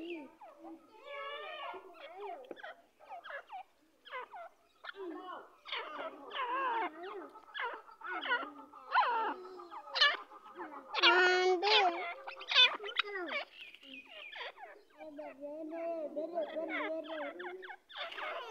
Bebe, bebe, bebe, bebe.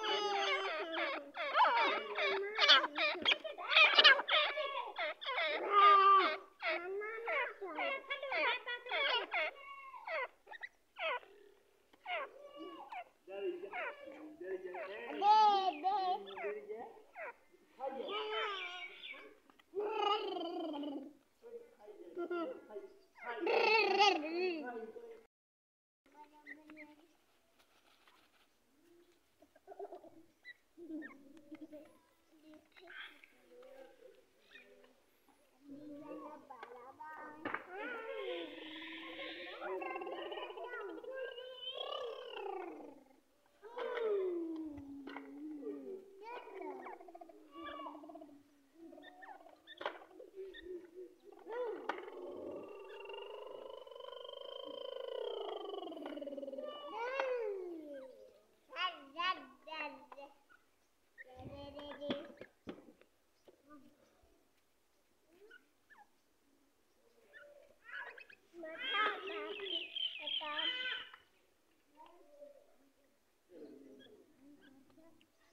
Thank you.